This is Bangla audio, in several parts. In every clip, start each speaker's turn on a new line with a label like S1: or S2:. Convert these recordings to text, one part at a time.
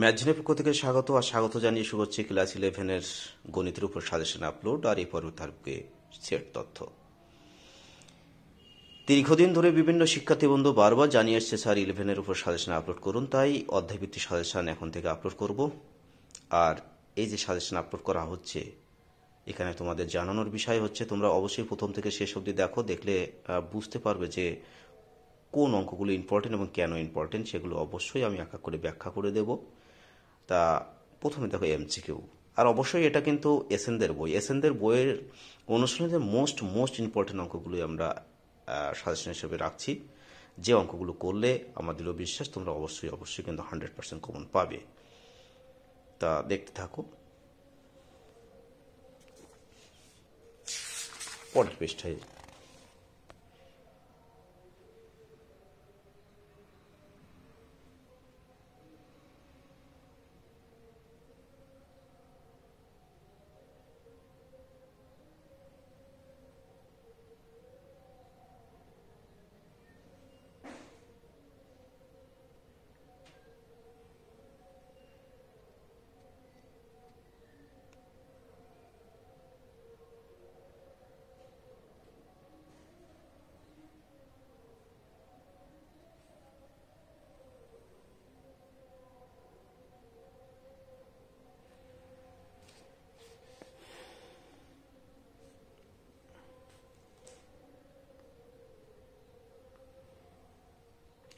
S1: ম্যাথজনের পক্ষ থেকে স্বাগত আর স্বাগত জানিয়ে শুরু হচ্ছে ক্লাস ইলেভেনের গণিতের উপর সাজেশন আপলোড আর এই পর্বে থাকবে সেট তথ্য। দীর্ঘদিন ধরে বিভিন্ন শিক্ষার্থী বন্ধু বারবার জানিয়ে এসছে স্যার, ইলেভেনের উপর সাজেশন আপলোড করুন। তাই অধ্যায়ভিত্তিক সাজেশন এখন থেকে আপলোড করব। আর এই যে সাজেশন আপলোড করা হচ্ছে, এখানে তোমাদের জানানোর বিষয় হচ্ছে, তোমরা অবশ্যই প্রথম থেকে শেষ অবধি দেখো, দেখলে বুঝতে পারবে যে কোন অঙ্কগুলো ইম্পর্টেন্ট এবং কেন ইম্পর্টেন্ট সেগুলো অবশ্যই আমি এক করে ব্যাখ্যা করে দেব। তা প্রথমে দেখো এমসিকিউ আর অবশ্যই এটা কিন্তু এসেনদের বই। এসেনদের বইয়ের অনুশীলনের মোস্ট মোস্ট ইম্পর্টেন্ট অঙ্কগুলোই আমরা সাজেশন হিসেবে রাখছি। যে অঙ্কগুলো করলে আমার দৃঢ় বিশ্বাস তোমরা অবশ্যই অবশ্যই কিন্তু হান্ড্রেড পার্সেন্ট কমন পাবে। তা দেখতে থাকো। পরের পৃষ্ঠায়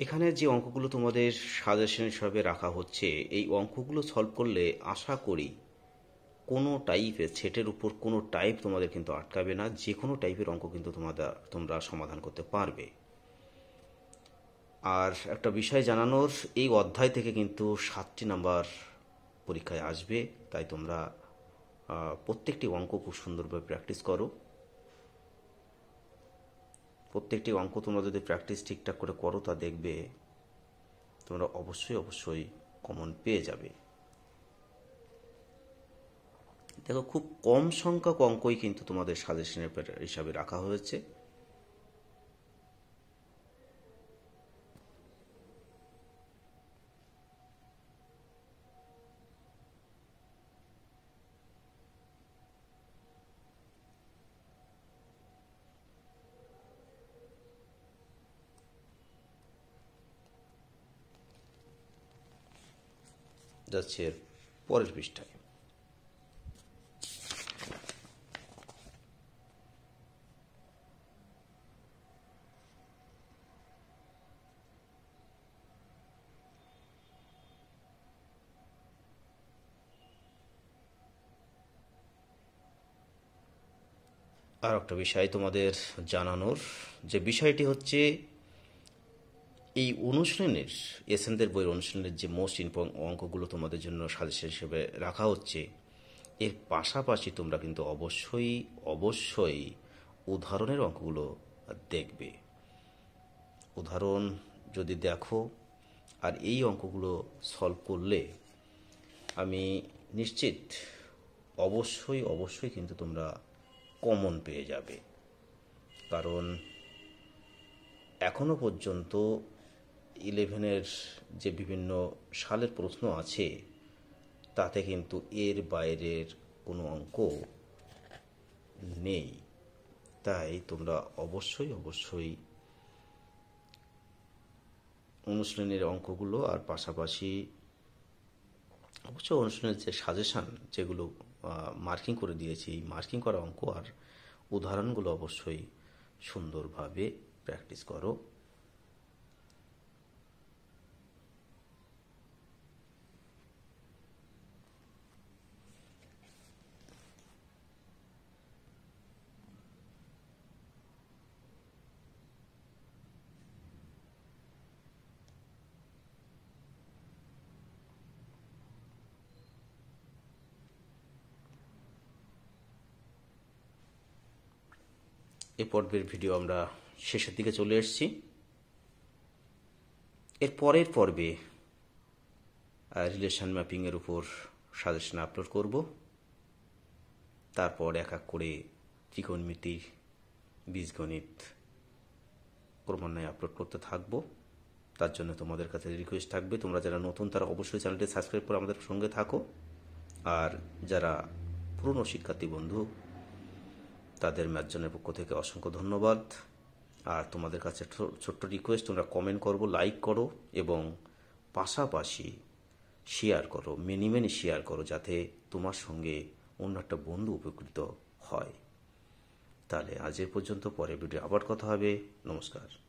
S1: এখানে যে অঙ্কগুলো তোমাদের সাজেশন হিসাবে রাখা হচ্ছে, এই অঙ্কগুলো সলভ করলে আশা করি কোনো টাইপের সেটের উপর কোনো টাইপ তোমাদের কিন্তু আটকাবে না, যে কোনো টাইপের অঙ্ক কিন্তু তোমাদের তোমরা সমাধান করতে পারবে। আর একটা বিষয় জানানোর, এই অধ্যায় থেকে কিন্তু সাতটি নাম্বার পরীক্ষায় আসবে, তাই তোমরা প্রত্যেকটি অঙ্ক খুব সুন্দরভাবে প্র্যাকটিস করো। প্রত্যেকটি অঙ্ক তোমরা যদি প্র্যাকটিস ঠিকঠাক করে করো, তা দেখবে তোমরা অবশ্যই অবশ্যই কমন পেয়ে যাবে। দেখো, খুব কম সংখ্যক অঙ্কই কিন্তু তোমাদের সাজেশনের হিসাবে রাখা হয়েছে। যাচ্ছে পরের পৃষ্ঠায়। আর একটা বিষয় তোমাদের জানানোর যে বিষয়টি হচ্ছে এই অনুশীলনের এসেনদের বইয়ের অনুশীলনের যে মোস্ট ইম্পর্টেন্ট অঙ্কগুলো তোমাদের জন্য সাজেশন হিসেবে রাখা হচ্ছে, এর পাশাপাশি তোমরা কিন্তু অবশ্যই অবশ্যই উদাহরণের অঙ্কগুলো দেখবে। উদাহরণ যদি দেখো আর এই অঙ্কগুলো সলভ করলে, আমি নিশ্চিত অবশ্যই অবশ্যই কিন্তু তোমরা কমন পেয়ে যাবে। কারণ এখনও পর্যন্ত ইলেভেনের যে বিভিন্ন সালের প্রশ্ন আছে, তাতে কিন্তু এর বাইরের কোনো অঙ্ক নেই। তাই তোমরা অবশ্যই অবশ্যই অনুশীলনের অঙ্কগুলো আর পাশাপাশি অবশ্য অনুশীলনের যে সাজেশান যেগুলো মার্কিং করে দিয়েছি মার্কিং করা অঙ্ক আর উদাহরণগুলো অবশ্যই সুন্দরভাবে প্র্যাকটিস করো। এই পর্বের ভিডিও আমরা শেষের দিকে চলে এসেছি। এর পরের পর্বে রিলেশন ম্যাপিংয়ের উপর সাজেশন আপলোড করব। তারপর এক এক করে ত্রিকোণমিতি, বীজগণিত ক্রমান্বয়ে আপলোড করতে থাকব। তার জন্য তোমাদের কাছে রিকোয়েস্ট থাকবে। তোমরা যারা নতুন, তারা অবশ্যই চ্যানেলটি সাবস্ক্রাইব করে আমাদের সঙ্গে থাকো। আর যারা পুরনো শিক্ষার্থী বন্ধু তাদের ম্যাচজনের পক্ষ থেকে অসংখ্য ধন্যবাদ। আর তোমাদের কাছে ছোট্ট রিকোয়েস্ট তোমরা কমেন্ট করব লাইক করো এবং পাশাপাশি শেয়ার করো মেনি মেনি শেয়ার করো যাতে তোমার সঙ্গে অন্য একটা বন্ধু উপকৃত হয়। তাহলে আজ এ পর্যন্ত পরে ভিডিও আবার কথা হবে। নমস্কার।